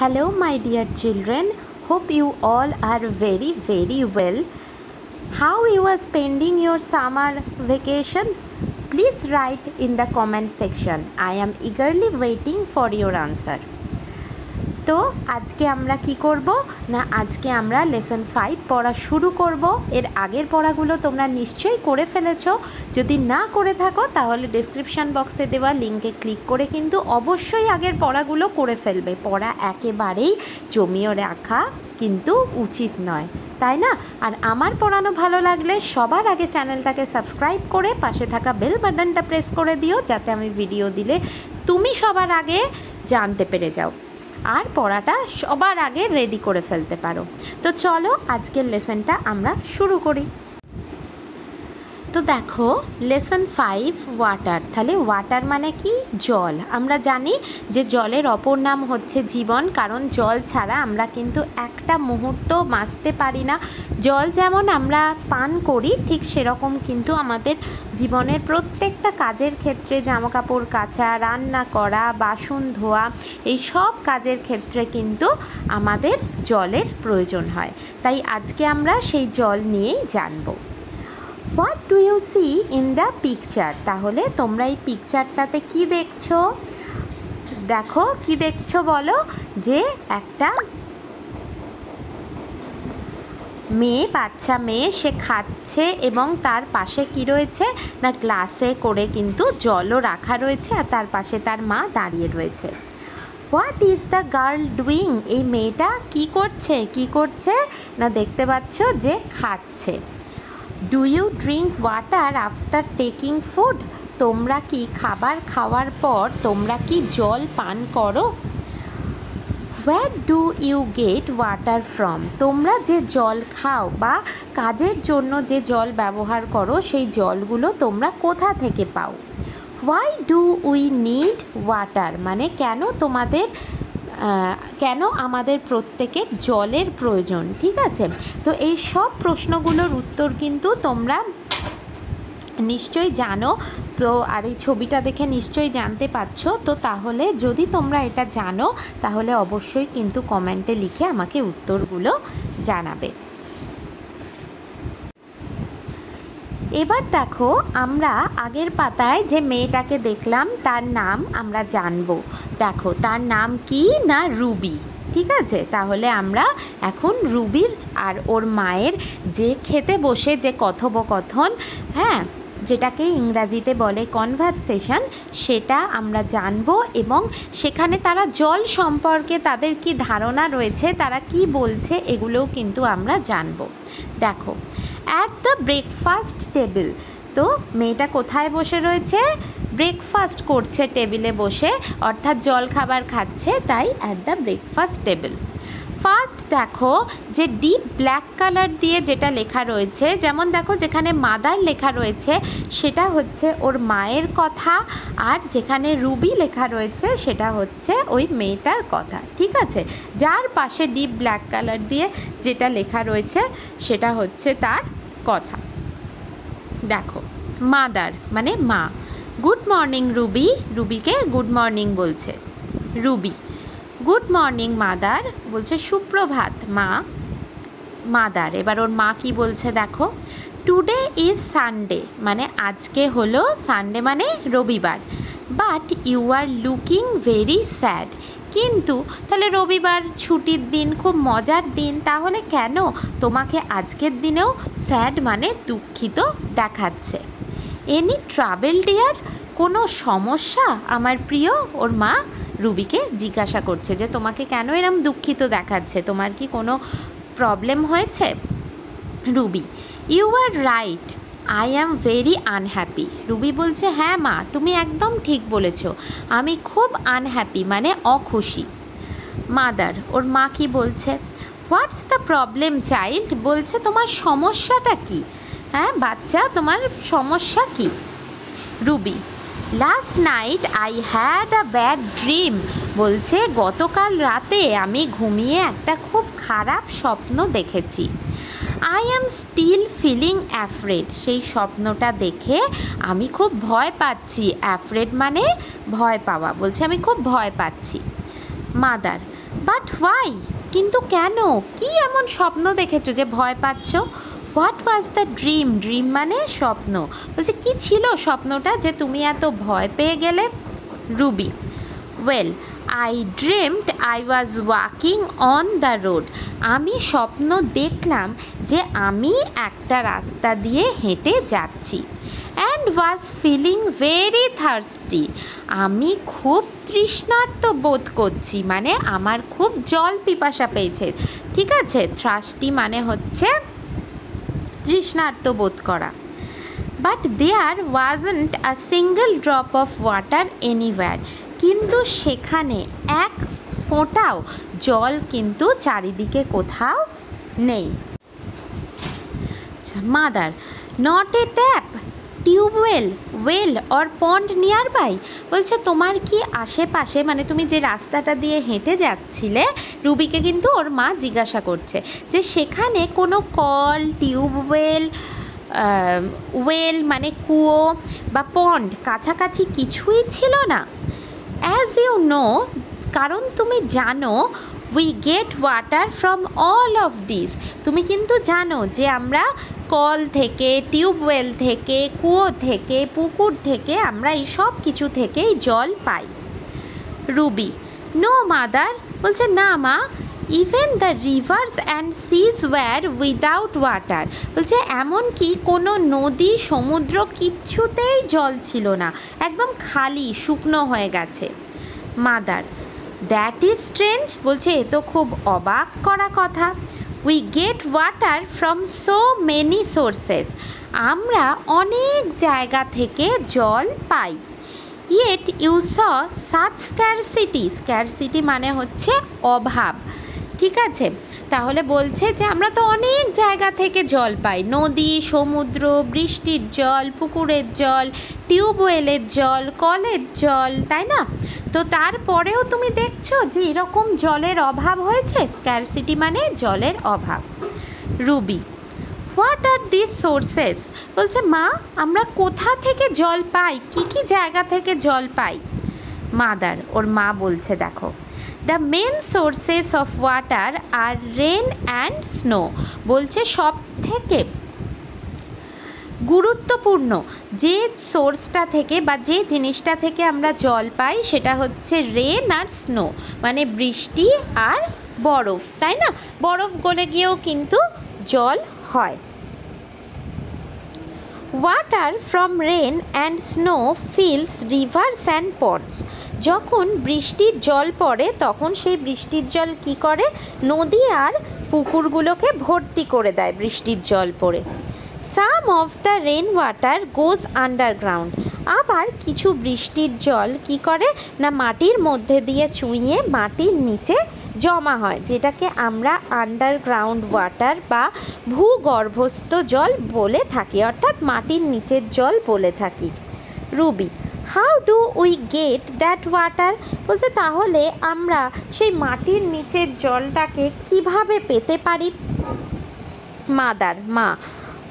Hello, my dear children. Hope you all are very, very well. How you are spending your summer vacation? Please write in the comment section. I am eagerly waiting for your answer. তো আজকে আমরা কি করব? না, আজকে আমরা lesson five পড়া শুরু করব। এর আগের পড়াগুলো তোমরা নিশ্চয়ই করে ফেলেছো। যদি না করে থাকো, তাহলে ডিসক্রিপশান বক্সে দেওয়া লিঙ্কে ক্লিক করে কিন্তু অবশ্যই আগের পড়াগুলো করে ফেলবে। পড়া একেবারেই জমিয়ে রাখা কিন্তু উচিত নয়, তাই না? আর আমার পড়ানো ভালো লাগলে সবার আগে চ্যানেলটাকে সাবস্ক্রাইব করে পাশে থাকা বেল বাটনটা প্রেস করে দিও, যাতে আমি ভিডিও দিলে তুমি সবার আগে জানতে পেরে যাও। আর পড়াটা সবার আগে রেডি করে ফেলতে পারো। তো চলো, আজকের লেসেনটা আমরা শুরু করি। তো দেখো লেসন ফাইভ ওয়াটার তাহলে ওয়াটার মানে কি? জল। আমরা জানি যে জলের অপর নাম হচ্ছে জীবন, কারণ জল ছাড়া আমরা কিন্তু একটা মুহূর্ত বাঁচতে পারি না। জল যেমন আমরা পান করি, ঠিক সেরকম কিন্তু আমাদের জীবনের প্রত্যেকটা কাজের ক্ষেত্রে, জামাকাপড় কাচা, রান্না করা, বাসন ধোয়া, এই সব কাজের ক্ষেত্রে কিন্তু আমাদের জলের প্রয়োজন হয়। তাই আজকে আমরা সেই জল নিয়েই জানব। What do you see in the picture তাহলে তোমরা এই পিকচারটাতে কি দেখছ? দেখো, কি দেখছ বলো? যে একটা মেয়ে, বাচ্চা মেয়ে, সে খাচ্ছে এবং তার পাশে কি রয়েছে? না গ্লাসে করে কিন্তু জলও রাখা রয়েছে আর তার পাশে তার মা দাঁড়িয়ে রয়েছে। What is the girl doing এই মেয়েটা কি করছে? কি করছে? না, দেখতে পাচ্ছ যে খাচ্ছে। Do you drink water after taking food তোমরা কি খাবার খাওয়ার পর তোমরা কি জল পান করো? Where do you get water from তোমরা যে জল খাও বা কাজের জন্য যে জল ব্যবহার করো, সেই জলগুলো তোমরা কোথা থেকে পাও? Why do we need water মানে কেন তোমাদের কেন আমাদের প্রত্যেকের জলের প্রয়োজন, ঠিক আছে? তো এই সব প্রশ্নগুলোর উত্তর কিন্তু তোমরা নিশ্চয়ই জানো। তো আর এই ছবিটা দেখে নিশ্চয়ই জানতে পারছ। তো তাহলে যদি তোমরা এটা জানো, তাহলে অবশ্যই কিন্তু কমেন্টে লিখে আমাকে উত্তরগুলো জানাবে। এবার দেখো, আমরা আগের পাতায় যে মেয়েটাকে দেখলাম, তার নাম আমরা জানব। দেখো, তার নাম কি না রুবি? ঠিক আছে? তাহলে আমরা এখন রুবির আর ওর মায়ের যে খেতে বসে যে কথোপকথন হ্যাঁ যেটাকে ইংরাজিতে বলে কনভারসেশন সেটা আমরা জানব এবং সেখানে তারা জল সম্পর্কে তাদের কি ধারণা রয়েছে, তারা কি বলছে, এগুলোও কিন্তু আমরা জানব। দেখো অ্যাট দ্য ব্রেকফাস্ট টেবিল তো মেয়েটা কোথায় বসে রয়েছে? ব্রেকফাস্ট করছে টেবিলে বসে, অর্থাৎ জল খাবার খাচ্ছে, তাই at the breakfast table first দেখো যে ডিপ ব্ল্যাক কালার দিয়ে যেটা লেখা রয়েছে, যেমন দেখো যেখানে মাদার লেখা রয়েছে, সেটা হচ্ছে ওর মায়ের কথা, আর যেখানে রুবি লেখা রয়েছে, সেটা হচ্ছে ওই মেয়েটার কথা, ঠিক আছে? যার পাশে ডিপ ব্ল্যাক কালার দিয়ে যেটা লেখা রয়েছে, সেটা হচ্ছে তার কথা। দেখো, মাদার মানে মা। Good morning, Ruby. রুবিকে good morning বলছে। রুবি। গুড মর্নিং, মাদার, বলছে সুপ্রভাত, মা। মাদার, এবার ওর মা কি বলছে দেখো? টুডে ইজ সানডে মানে আজকে হলো সানডে মানে রবিবার। But you are looking very sad কিন্তু তাহলে রবিবার ছুটির দিন, খুব মজার দিন, তাহলে কেন তোমাকে আজকের দিনেও স্যাড মানে দুঃখিত দেখাচ্ছে? এনি ট্রাভেল ডিয়ার কোনো সমস্যা? আমার প্রিয়, ওর মা রুবিকে জিজ্ঞাসা করছে যে তোমাকে কেন এরম দুঃখিত দেখাচ্ছে? তোমার কি কোনো প্রবলেম হয়েছে? Ruby you are right I am very unhappy Ruby বলছে হ্যাঁ মা, তুমি একদম ঠিক বলেছ। আমি খুব আনহ্যাপি মানে অখুশি। মাদার, ওর মা কি বলছে? হোয়াটস দ্য প্রবলেম চাইল্ড বলছে, তোমার সমস্যাটা কি? হ্যাঁ বাচ্চা, তোমার সমস্যা কি? Ruby last night I had a bad dream বলছে, গতকাল রাতে আমি ঘুমিয়ে একটা খুব খারাপ স্বপ্ন দেখেছি। I am still feeling afraid সেই স্বপ্নটা দেখে আমি খুব ভয় পাচ্ছি। অ্যাফ্রেড মানে ভয় পাওয়া। বলছে, আমি খুব ভয় পাচ্ছি। মাদার বাট ওয়াই কিন্তু কেন? কি এমন স্বপ্ন দেখেছ যে ভয় পাচ্ছ? What was the dream dream মানে স্বপ্ন। বলছে, কি ছিল স্বপ্নটা যে তুমি এত ভয় পেয়ে গেলে? Ruby well I dreamed I was walking on the road আমি স্বপ্ন দেখলাম যে আমি একটা রাস্তা দিয়ে হেঁটে যাচ্ছি। And was feeling very thirsty আমি খুব তৃষ্ণার্ত বোধ করছি মানে আমার খুব জল পিপাসা পেয়েছে। ঠিক আছে? থ্রাস্টি মানে হচ্ছে তৃষ্ণার্ত বোধ করা। But there wasn't a single drop of water anywhere কিন্তু সেখানে এক ফোঁটাও জল কিন্তু চারিদিকে কোথাও নেই। Mother not a tap tubewell well or pond nearby বলছে, তোমার কি আশেপাশে মানে তুমি যে রাস্তাটা দিয়ে হেঁটে যাচ্ছিলে, রুবিকে কিন্তু ওর মা জিজ্ঞাসা করছে যে, সেখানে কোনো কল টিউবওয়েল ওয়েল মানে কুয়ো বা পন্ড কাছাকাছি কিছুই ছিল না? অ্যাজ ইউ নো কারণ তুমি জানো we get water from all of this তুমি কিন্তু জানো যে আমরা কল থেকে, টিউবওয়েল থেকে, কুয়ো থেকে, পুকুর থেকে আমরা এই সব কিছু থেকেই জল পাই। রুবি নো মাদার বলছে, না, মা even the rivers and seas were without water বলছে এমনকি কোনো নদী, সমুদ্র কিচ্ছুতেই জল ছিল না। একদম খালি, শুকনো হয়ে গেছে। মাদার দ্যাট ইজ স্ট্রেঞ্জ বলছে, এ তো খুব অবাক করা কথা। We get water from so many sources আমরা অনেক জায়গা থেকে জল পাই। ইয়েট ইউ স সাত স্ক্যারসিটি স্ক্যারসিটি মানে হচ্ছে অভাব। ঠিক আছে? তাহলে বলছে যে আমরা তো অনেক জায়গা থেকে জল পাই। নদী, সমুদ্র, বৃষ্টির জল, পুকুরের জল, টিউবওয়েলের জল, কলের জল, তাই না? তো তারপরেও তুমি দেখছ যে এরকম জলের অভাব হয়েছে? স্ক্যারসিটি মানে জলের অভাব। Ruby what are this sources বলছে, মা, আমরা কোথা থেকে জল পাই? কি কি জায়গা থেকে জল পাই? মাদার, ওর মা বলছে, দেখো। The main sources of water are rain and snow বলছে সব থেকে গুরুত্বপূর্ণ যে সোর্সটা থেকে বা যে জিনিসটা থেকে আমরা জল পাই, সেটা হচ্ছে রেন আর স্নো মানে বৃষ্টি আর বরফ, তাই না? বরফ গলে গিয়েও কিন্তু জল হয়। Water from rain and snow fills rivers and ponds যখন বৃষ্টির জল পড়ে, তখন সেই বৃষ্টির জল কি করে? নদী আর পুকুরগুলোকে ভর্তি করে দেয় বৃষ্টির জল পড়ে। Some of the rain water goes underground আবার কিছু বৃষ্টির জল কি করে? না মাটির মধ্যে দিয়ে চুইয়ে মাটির নিচে জমা হয়, যেটাকে আমরা আন্ডারগ্রাউন্ড ওয়াটার বা ভূগর্ভস্থ জল বলে থাকি, অর্থাৎ মাটির নিচের জল বলে থাকি। Ruby how do we get that water বলছে, তাহলে আমরা সেই মাটির নিচের জলটাকে কীভাবে পেতে পারি? মাদার মা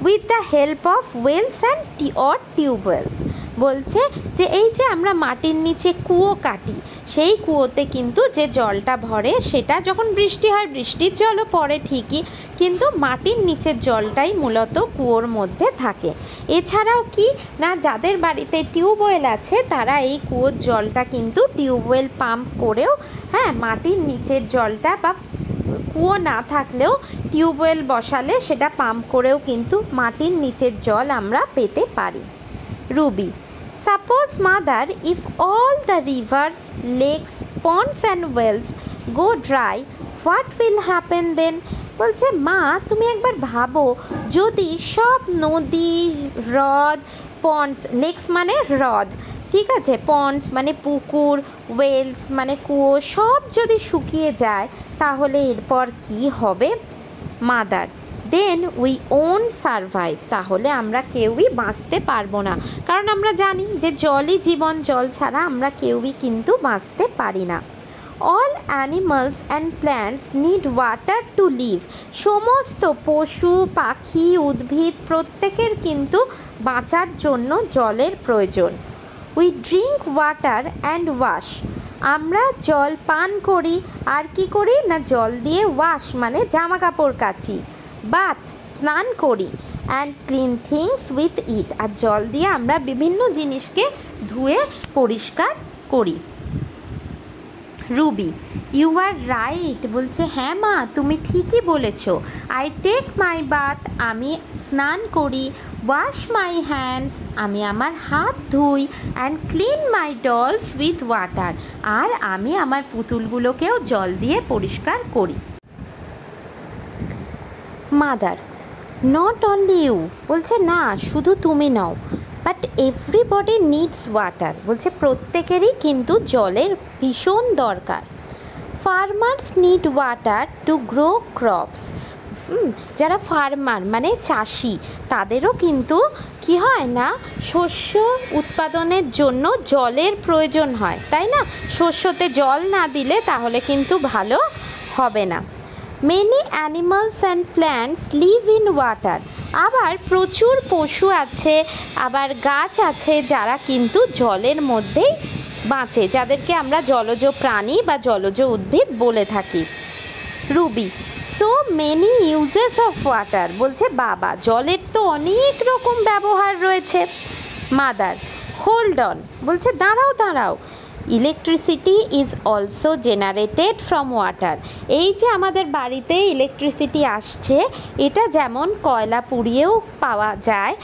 with the help of wells and or tubewells বলছে যে এই যে আমরা মাটির নিচে কুয়ো কাটি, সেই কুয়োতে কিন্তু যে জলটা ভরে, সেটা যখন বৃষ্টি হয়, বৃষ্টির জলও পড়ে ঠিকই, কিন্তু মাটির নিচের জলটাই মূলত কুয়োর মধ্যে থাকে। এছাড়াও কি না, যাদের বাড়িতে টিউবওয়েল আছে, তারা এই কুয়োর জলটা কিন্তু টিউবওয়েল পাম্প করেও হ্যাঁ মাটির নিচের জলটা বা কুয়ো না থাকলেও টিউবওয়েল বসালে সেটা পাম্প করেও কিন্তু মাটির নিচের জল আমরা পেতে পারি। Ruby suppose mother if all the rivers lakes ponds and wells go dry what will happen then বলছে, মা, তুমি একবার ভাবো, যদি সব নদী, হ্রদ পন্ডস লেকস মানে হ্রদ ঠিক আছে পন্ডস মানে পুকুর ওয়েলস মানে কুয়ো, সব যদি শুকিয়ে যায়, তাহলে এরপর কি হবে? Mother. Then we won't survive তাহলে আমরা কেউই বাঁচতে পারব না। কারণ আমরা জানি যে জলই জীবন, জল ছাড়া আমরা কেউই কিন্তু বাঁচতে পারি না। All animals and plants need water to live সমস্ত পশু, পাখি, উদ্ভিদ প্রত্যেকের কিন্তু বাঁচার জন্য জলের প্রয়োজন। We drink water and wash আমরা জল পান করি, আর কি করি? না, জল দিয়ে ওয়াশ মানে জামা কাপড় কাচি বাথ স্নান করি and clean things with it আর জল দিয়ে আমরা বিভিন্ন জিনিসকে ধুয়ে পরিষ্কার করি। রুবি ইউ আর রাইট বলছে হ্যাঁ মা, তুমি ঠিকই বলেছ। আই টেক মাই বাথ আমি স্নান করি ওয়াশ মাই হ্যান্ডস আমি আমার হাত ধুই and clean my dolls with water আর আমি আমার পুতুলগুলোকেও জল দিয়ে পরিষ্কার করি। মাদার নট অনলি ইউ বলছে, না, শুধু তুমি নও। বাট এভরিবডি নিডস ওয়াটার বলছে, প্রত্যেকেরই কিন্তু জলের ভীষণ দরকার। Farmers need water to grow crops যারা ফার্মার মানে চাষি, তাদেরও কিন্তু কি হয় না, শস্য উৎপাদনের জন্য জলের প্রয়োজন হয়। তাই না? শস্যতে জল না দিলে তাহলে কিন্তু ভালো হবে না। Many animals and plants live in water আবার প্রচুর পশু আছে, আবার গাছ আছে যারা কিন্তু জলের মধ্যেই বাঁচে, যাদেরকে আমরা জলজ প্রাণী বা জলজ উদ্ভিদ বলে থাকি। Ruby so many uses of water বলছে বাবা, জলের তো অনেক রকম ব্যবহার রয়েছে। মাদার হোল্ড অন বলছে দাঁড়াও দাঁড়াও electricity is also generated from water এই যে আমাদের বাড়িতে ইলেকট্রিসিটি আসছে, এটা যেমন কয়লা পুড়িয়েও পাওয়া যায়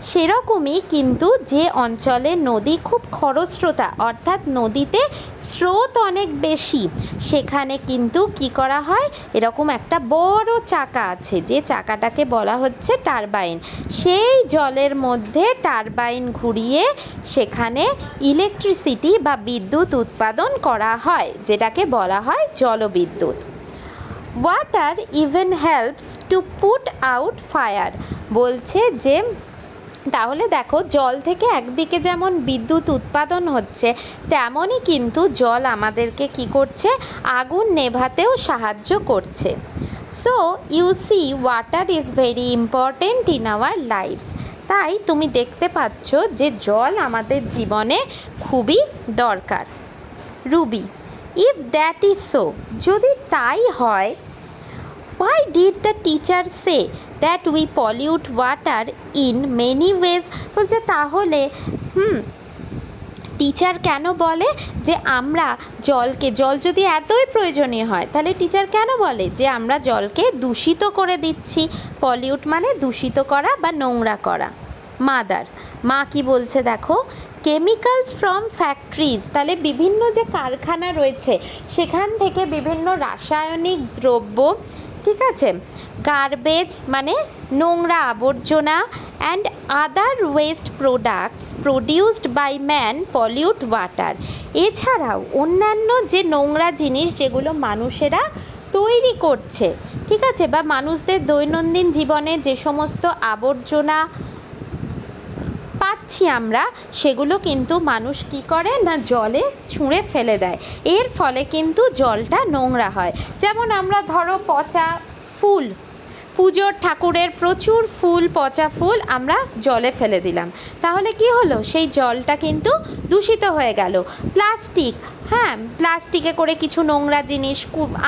সেরকমই কিন্তু যে অঞ্চলে নদী খুব খরস্রোতা, অর্থাৎ নদীতে স্রোত অনেক বেশি, সেখানে কিন্তু কি করা হয়? এরকম একটা বড় চাকা আছে, যে চাকাটাকে বলা হচ্ছে টারবাইন। সেই জলের মধ্যে টারবাইন ঘুরিয়ে সেখানে ইলেকট্রিসিটি বা বিদ্যুৎ উৎপাদন করা হয়, যেটাকে বলা হয় জলবিদ্যুৎ। Water even helps to put out fire বলছে যে তাহলে দেখো, জল থেকে একদিকে যেমন বিদ্যুৎ উৎপাদন হচ্ছে, তেমনই কিন্তু জল আমাদেরকে কি করছে? আগুন নেভাতেও সাহায্য করছে। So you see water is very important in our lives তাই তুমি দেখতে পাচ্ছ যে জল আমাদের জীবনে খুবই দরকার। Ruby if that is so যদি তাই হয় why did the teacher say that we pollute water in many ways? বলছে, তাহলে, হুম টিচার কেন বলে যে আমরা জলকে, জল যদি এতই প্রয়োজনীয় হয়, তাহলে টিচার কেন বলে যে আমরা জলকে দূষিত করে দিচ্ছি? পলিউট মানে দূষিত করা বা নোংরা করা। মাদার মা কি বলছে দেখো কেমিক্যালস ফ্রম ফ্যাক্টরিজ তাহলে বিভিন্ন যে কারখানা রয়েছে, সেখান থেকে বিভিন্ন রাসায়নিক দ্রব্য ঠিক আছে? গার্বেজ মানে নোংরা আবর্জনা and other waste products produced by man pollute water এছাড়াও অন্যান্য যে নোংরা জিনিস যেগুলো মানুষেরা তৈরি করছে, ঠিক আছে? বা মানুষদের দৈনন্দিন জীবনে যে সমস্ত আবর্জনা পাচ্ছি আমরা, সেগুলো কিন্তু মানুষ কি করে না জলে ছুঁড়ে ফেলে দেয়। এর ফলে কিন্তু জলটা নোংরা হয়। যেমন আমরা ধরো পচা ফুল, পুজোর ঠাকুরের প্রচুর ফুল, পচা ফুল আমরা জলে ফেলে দিলাম। তাহলে কি হলো? সেই জলটা কিন্তু দূষিত হয়ে গেল। প্লাস্টিক হ্যাঁ প্লাস্টিকে করে কিছু নোংরা জিনিস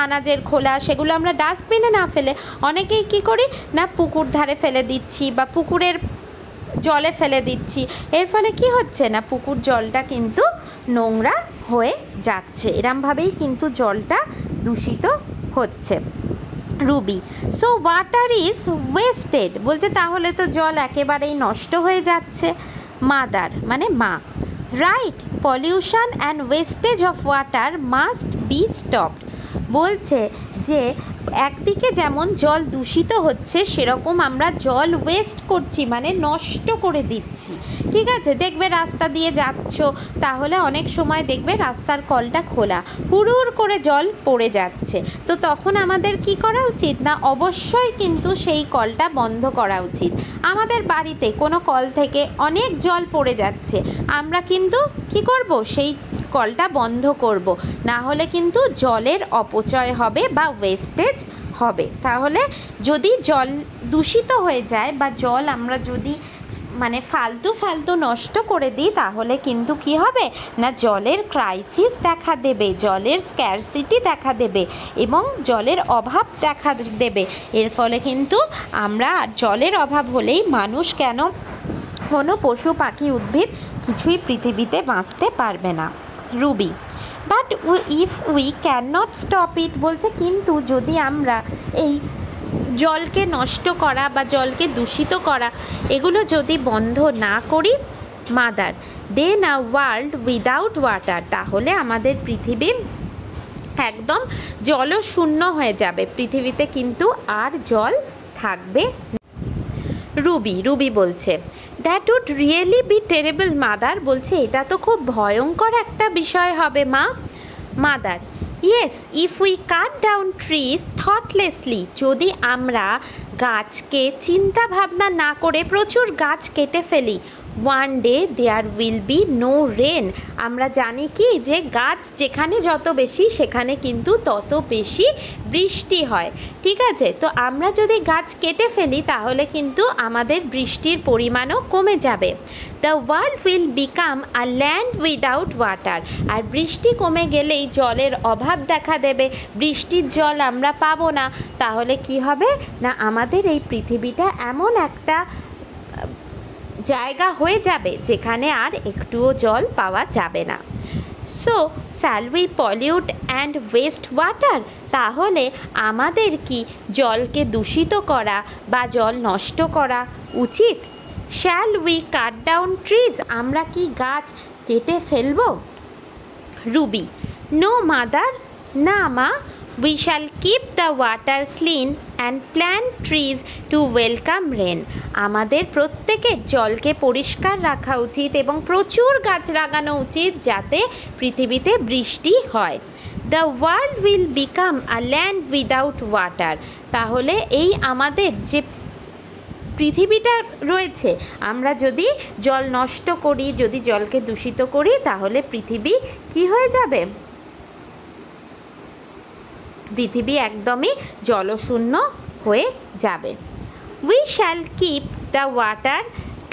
আনাজের খোলা, সেগুলো আমরা ডাস্টবিনে না ফেলে অনেকেই কি করি? না পুকুর ধারে ফেলে দিচ্ছি বা পুকুরের জলে ফেলে দিচ্ছি। এর ফলে কি হচ্ছে না? পুকুর জলটা কিন্তু নোংরা হয়ে যাচ্ছে। এরমভাবেই কিন্তু জলটা দূষিত হচ্ছে। Ruby so water is wasted বলছে তাহলে তো জল একেবারেই নষ্ট হয়ে যাচ্ছে। মাদার মানে মা। Right pollution and wastage of water must be stopped বলছে যে একদিকে যেমন জল দূষিত হচ্ছে, সেরকম আমরা জল ওয়েস্ট করছি মানে নষ্ট করে দিচ্ছি। ঠিক আছে? দেখবে রাস্তা দিয়ে যাচ্ছ, তাহলে অনেক সময় দেখবে রাস্তার কলটা খোলা। হুড় করে জল পড়ে যাচ্ছে। তো তখন আমাদের কি করা উচিত? না, অবশ্যই কিন্তু সেই কলটা বন্ধ করা উচিত। আমাদের বাড়িতে কোনো কল থেকে অনেক জল পড়ে যাচ্ছে। আমরা কিন্তু কি করব? সেই কলটা বন্ধ করব। না হলে কিন্তু জলের অপচয় হবে বা ওয়েস্টেজ হবে। তাহলে যদি জল দূষিত হয়ে যায় বা জল আমরা যদি মানে ফালতু ফালতু নষ্ট করে দিই, তাহলে কিন্তু কি হবে? না, জলের ক্রাইসিস দেখা দেবে, জলের স্ক্যারসিটি দেখা দেবে এবং জলের অভাব দেখা দেবে। এর ফলে কিন্তু আমরা জলের অভাব হলেই মানুষ কেন কোনো পশু পাখি উদ্ভিদ কিছুই পৃথিবীতে বাঁচতে পারবে না। Ruby but if we can not stop it বলছে, কিন্তু যদি আমরা এই জলকে নষ্ট করা বা জলকে দূষিত করা, এগুলো যদি বন্ধ না করি mother then a world without water তাহলে আমাদের পৃথিবী একদম জলশূন্য হয়ে যাবে। পৃথিবীতে কিন্তু আর জল থাকবে রুবি রুবি বলছে that would really be terrible mother বলছে, এটা তো খুব ভয়ঙ্কর একটা বিষয় হবে, মা। Mother yes if we cut down trees thoughtlessly যদি আমরা গাছকে চিন্তা ভাবনা না করে প্রচুর গাছ কেটে ফেলি one day there will be no rain আমরা জানি কি? যে গাছ যেখানে যত বেশি, সেখানে কিন্তু তত বেশি বৃষ্টি হয়। ঠিক আছে? তো আমরা যদি গাছ কেটে ফেলি, তাহলে কিন্তু আমাদের বৃষ্টির পরিমাণও কমে যাবে। The world will become a land without water আর বৃষ্টি কমে গেলেই জলের অভাব দেখা দেবে। বৃষ্টির জল আমরা পাবো না। তাহলে কি হবে? না, আমাদের এই পৃথিবীটা এমন একটা জায়গা হয়ে যাবে, যেখানে আর একটুও জল পাওয়া যাবে না। So shall we pollute and waste water তাহলে আমাদের কি জলকে দূষিত করা বা জল নষ্ট করা উচিত? Shall we cut down trees আমরা কি গাছ কেটে ফেলব? রুবি নো মাদার না, মা we shall keep the water clean and plant trees to welcome rain আমাদের প্রত্যেকের জলকে পরিষ্কার রাখা উচিত এবং প্রচুর গাছ লাগানো উচিত যাতে পৃথিবীতে বৃষ্টি হয়। The world will become a land without water তাহলে এই আমাদের যে পৃথিবীটা রয়েছে, আমরা যদি জল নষ্ট করি, যদি জলকে দূষিত করি, তাহলে পৃথিবী কি হয়ে যাবে? পৃথিবী একদমই জলশূন্য হয়ে যাবে। We shall keep the water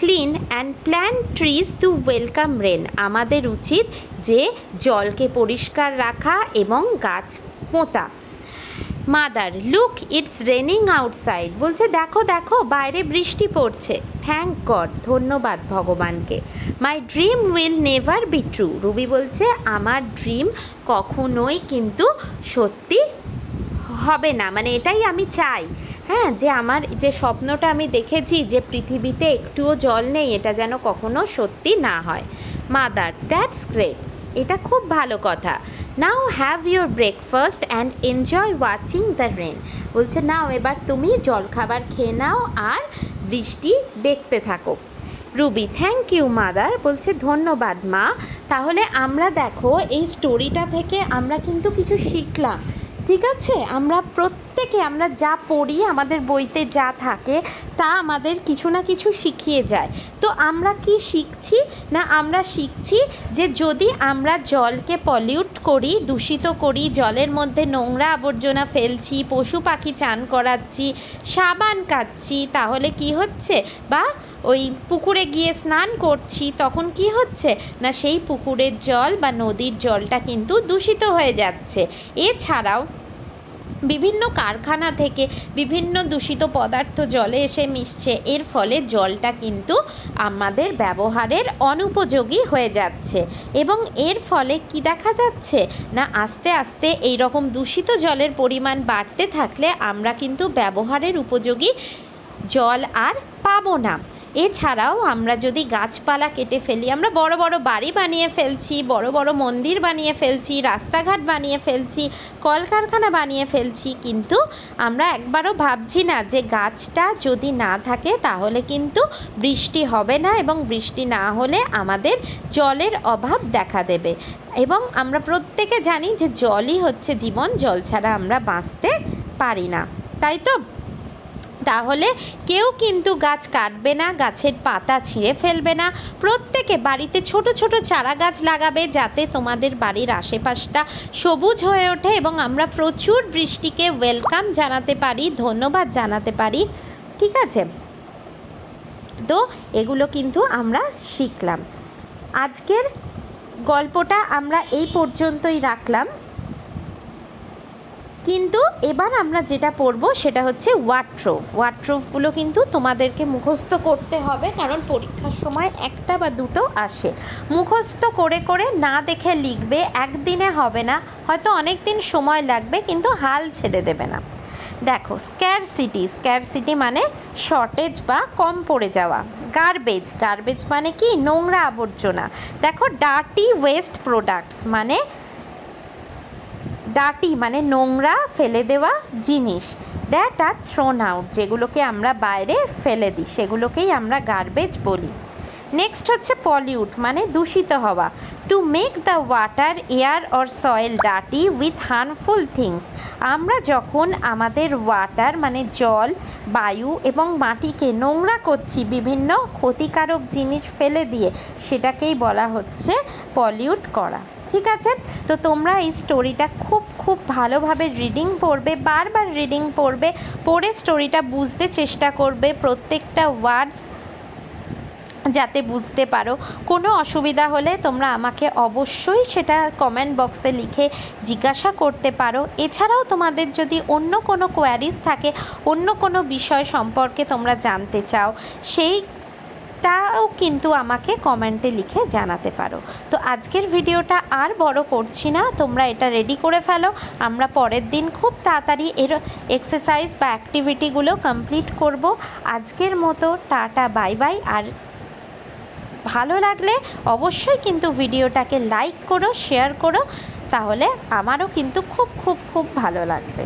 clean and plant trees to welcome rain আমাদের উচিত যে জলকে পরিষ্কার রাখা এবং গাছ পোঁতা। Mother look it's raining outside বলছে, দেখো দেখো, বাইরে বৃষ্টি পড়ছে। থ্যাংক গড ধন্যবাদ ভগবানকে। My dream will never be true Ruby বলছে, আমার ড্রিম কখনোই কিন্তু সত্যি হবে না মানে এটাই আমি চাই। হ্যাঁ যে আমার যে স্বপ্নটা আমি দেখেছি যে পৃথিবীতে একটুও জল নেই, এটা যেন কখনো সত্যি না হয়। মাদার দ্যাটস গ্রেট এটা খুব ভালো কথা। Now have your breakfast and enjoy watching the rain বলছে, নাও, এবার তুমি জলখাবার খেয়ে নাও আর বৃষ্টি দেখতে থাকো। রুবি থ্যাংক ইউ মাদার বলছে, ধন্যবাদ, মা। তাহলে আমরা দেখো, এই স্টোরিটা থেকে আমরা কিন্তু কিছু শিখলাম। ঠিক আছে আমরা প্রত্যেকে আমরা যা পড়ি, আমাদের বইতে যা থাকে, তা আমাদের কিছু না কিছু শিখিয়ে যায়। তো আমরা কি শিখছি? না, আমরা শিখছি যে যদি আমরা জলকে পলিউট করি, দূষিত করি, জলের মধ্যে নোংরা আবর্জনা ফেলছি, পশু পাখি চান করাচ্ছি, সাবান কাচ্ছি, তাহলে কি হচ্ছে? বা ওই পুকুরে গিয়ে স্নান করছি, তখন কি হচ্ছে? না, সেই পুকুরের জল বা নদীর জলটা কিন্তু দূষিত হয়ে যাচ্ছে। এছাড়াও বিভিন্ন কারখানা থেকে বিভিন্ন দূষিত পদার্থ জলে এসে মিশছে। এর ফলে জলটা কিন্তু আমাদের ব্যবহারের অনুপযোগী হয়ে যাচ্ছে। এবং এর ফলে কি দেখা যাচ্ছে? না, আস্তে আস্তে এই রকম দূষিত জলের পরিমাণ বাড়তে থাকলে আমরা কিন্তু ব্যবহারের উপযোগী জল আর পাবো না। এছাড়াও আমরা যদি গাছপালা কেটে ফেলি, আমরা বড় বড় বাড়ি বানিয়ে ফেলছি, বড় বড় মন্দির বানিয়ে ফেলছি, রাস্তাঘাট বানিয়ে ফেলছি, কলকারখানা বানিয়ে ফেলছি, কিন্তু আমরা একবারও ভাবছি না যে গাছটা যদি না থাকে তাহলে কিন্তু বৃষ্টি হবে না এবং বৃষ্টি না হলে আমাদের জলের অভাব দেখা দেবে। এবং আমরা প্রত্যেকে জানি যে জলই হচ্ছে জীবন, জল ছাড়া আমরা বাঁচতে পারি না। তাই তো? তাহলে কেউ কিন্তু গাছ কাটবে না, গাছের পাতা ছিঁড়ে ফেলবে না। প্রত্যেকে বাড়িতে ছোট ছোট চারা গাছ লাগাবে যাতে তোমাদের বাড়ির আশেপাশটা সবুজ হয়ে ওঠে এবং আমরা প্রচুর বৃষ্টিকে ওয়েলকাম জানাতে পারি, ধন্যবাদ জানাতে পারি। ঠিক আছে? তো এগুলো কিন্তু আমরা শিখলাম। আজকের গল্পটা আমরা এই পর্যন্তই রাখলাম। কিন্তু এবার আমরা যেটা পড়ব সেটা হচ্ছে ওয়াট্রোভ ওয়াট্রোভগুলো কিন্তু তোমাদেরকে মুখস্থ করতে হবে, কারণ পরীক্ষার সময় একটা বা দুটো আসে। মুখস্থ করে করে না দেখে লিখবে, একদিনে হবে না। হয়তো অনেক দিন সময় লাগবে, কিন্তু হাল ছেড়ে দেবে না। দেখো স্ক্যার সিটি স্ক্যার সিটি মানে শর্টেজ বা কম পড়ে যাওয়া। গার্বেজ গার্বেজ মানে কি? নোংরা আবর্জনা। দেখো ডার্টি ওয়েস্ট প্রোডাক্টস মানে ডার্টি মানে নোংরা ফেলে দেওয়া জিনিস। দ্যাট আর থ্রোন আউট যেগুলোকে আমরা বাইরে ফেলে দিই, সেগুলোকেই আমরা গার্বেজ বলি। নেক্সট হচ্ছে পলিউট মানে দূষিত হওয়া। To make the water air or soil ডাটি with harmful things আমরা যখন আমাদের ওয়াটার মানে জল, বায়ু এবং মাটিকে নোংরা করছি, বিভিন্ন ক্ষতিকারক জিনিস ফেলে দিয়ে, সেটাকেই বলা হচ্ছে পলিউট করা। ঠিক আছে? তো তোমরা এই স্টোরিটা খুব খুব ভালোভাবে রিডিং পড়বে, বারবার রিডিং পড়বে, পড়ে স্টোরিটা বুঝতে চেষ্টা করবে, প্রত্যেকটা ওয়ার্ডস যাতে বুঝতে পারো। কোনো অসুবিধা হলে তোমরা আমাকে অবশ্যই সেটা কমেন্ট বক্সে লিখে জিজ্ঞাসা করতে পারো। এছাড়াও তোমাদের যদি অন্য কোনো কোয়ারিজ থাকে, অন্য কোনো বিষয় সম্পর্কে তোমরা জানতে চাও, সেই তাও কিন্তু আমাকে কমেন্টে লিখে জানাতে পারো। তো আজকের ভিডিওটা আর বড় করছি না, তোমরা এটা রেডি করে ফেলো। আমরা পরের দিন খুব তাড়াতাড়ি এর এক্সারসাইজ বা অ্যাক্টিভিটিগুলো কমপ্লিট করব। আজকের মতো টাটা বাই বাই আর ভালো লাগলে অবশ্যই কিন্তু ভিডিওটাকে লাইক করো শেয়ার করো। তাহলে আমারও কিন্তু খুব খুব খুব ভালো লাগবে।